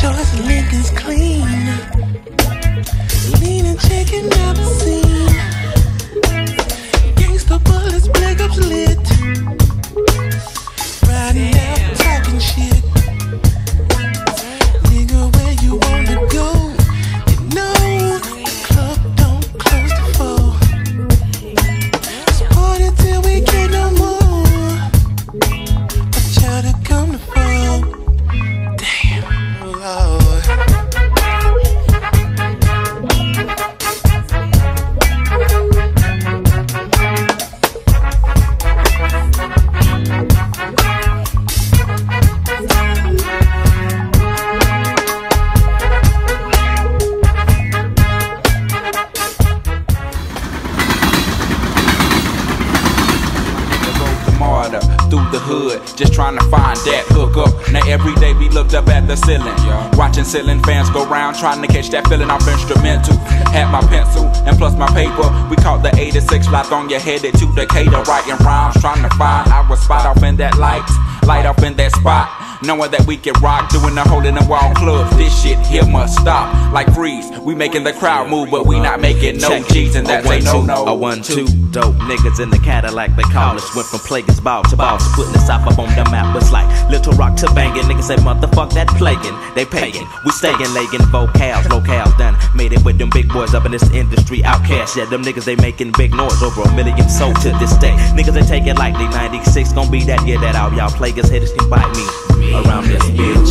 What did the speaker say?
Show us Lincoln's clean. Leaning, checking up. Hood, just trying to find that hook up. Now every day we looked up at the ceiling, watching ceiling fans go round, trying to catch that feeling off instrumental. Had my pencil and plus my paper. We caught the 86 lock on your headed to Decatur, writing rhymes, trying to find our spot off in that light, light off in that spot. Knowing that we can rock, doing the hole in the wall club. This shit here must stop. Like freeze, we making the crowd move, but we not making no G's, and A that's a no no. A one, two, dope niggas in the Cadillac, they call us. Went from Player's Ball to boss, putting us off up on the map. It's like Little Rock to banging. Niggas say, motherfuck that plaguing. They paying. We staying legging vocals, locales done. Made it with them big boys up in this industry. OutKast, yeah, them niggas they making big noise over a million sold to this day. Niggas they take it lightly. 96 gon' be that year that out. Y'all Plagueis haters can bite me around this bitch.